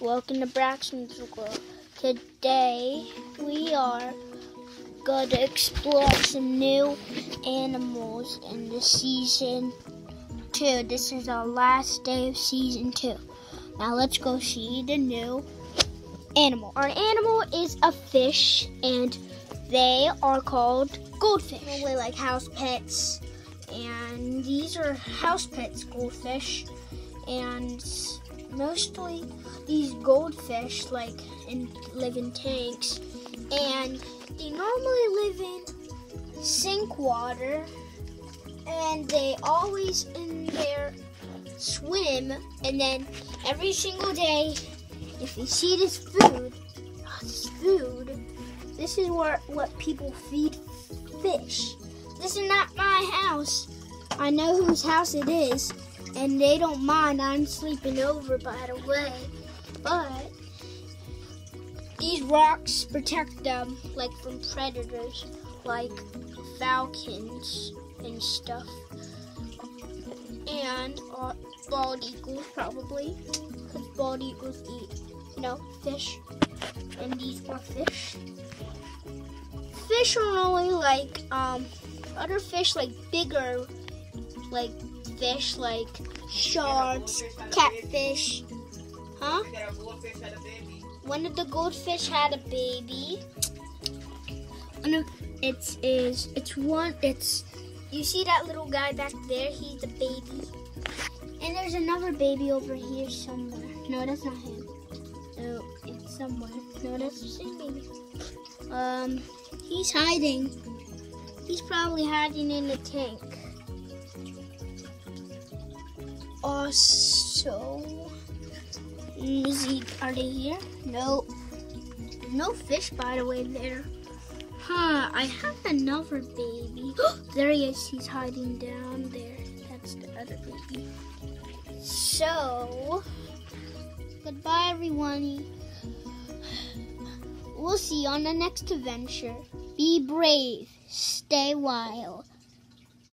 Welcome to Braxton's World. Today we are going to explore some new animals in the season two. This is our last day of season two. Now let's go see the new animal. Our animal is a fish and they are called goldfish. Probably like house pets. And these are house pets goldfish. And mostly these goldfish like in live in tanks and they normally live in sink water and they always in there swim and then every single day if you see this food oh, this food this is what what people feed fish. This is not my house. I know whose house it is and they don't mind I'm sleeping over by the way. But these rocks protect them like from predators like falcons and stuff. And uh, bald eagles probably because bald eagles eat you know fish and these are fish. Fish are only like um other fish like bigger like fish like sharks, catfish. Huh? One of the goldfish had a baby. No, it's is it's one it's you see that little guy back there, he's a baby. And there's another baby over here somewhere. No, that's not him. No, it's somewhere. No, that's the same baby. Um, he's hiding. He's probably hiding in the tank. He, are they here? No. No fish, by the way, there. Huh, I have another baby. there he is. He's hiding down there. That's the other baby. So, goodbye, everyone. We'll see you on the next adventure. Be brave. Stay wild.